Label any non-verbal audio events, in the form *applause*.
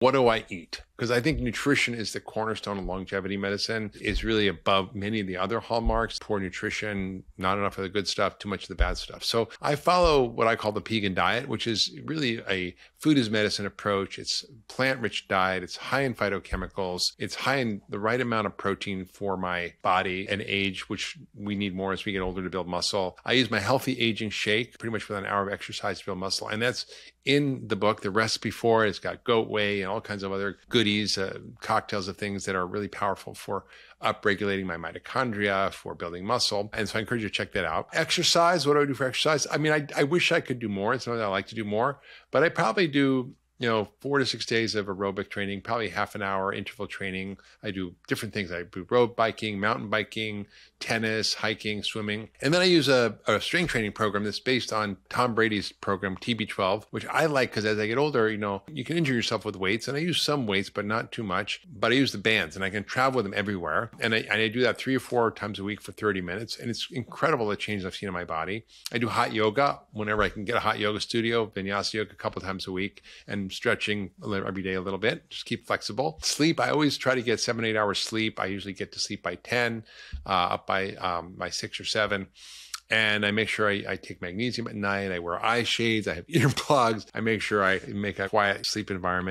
what do I eat? Because I think nutrition is the cornerstone of longevity medicine. Is really above many of the other hallmarks. Poor nutrition, not enough of the good stuff, too much of the bad stuff. So I follow what I call the Pegan diet, which is really a food as medicine approach. It's plant-rich diet. It's high in phytochemicals. It's high in the right amount of protein for my body and age, which we need more as we get older to build muscle. I use my healthy aging shake pretty much with an hour of exercise to build muscle, and that's in the book. The recipe for it, it's got goat whey and all kinds of other goodies, uh, cocktails of things that are really powerful for upregulating my mitochondria, for building muscle. And so I encourage you to check that out. Exercise, what do I do for exercise? I mean, I, I wish I could do more. It's something I like to do more, but I probably do you know, four to six days of aerobic training, probably half an hour interval training. I do different things. I do road biking, mountain biking, tennis, hiking, swimming. And then I use a, a strength training program that's based on Tom Brady's program, TB12, which I like because as I get older, you know, you can injure yourself with weights. And I use some weights, but not too much. But I use the bands and I can travel with them everywhere. And I, and I do that three or four times a week for 30 minutes. And it's incredible the change I've seen in my body. I do hot yoga whenever I can get a hot yoga studio, vinyasa yoga a couple times a week. And stretching every day a little bit. Just keep flexible. Sleep, I always try to get seven, eight hours sleep. I usually get to sleep by 10, uh, up by, um, by six or seven and I make sure I, I, take magnesium at night. I wear eye shades. I have *laughs* earplugs. I make sure I make a quiet sleep environment.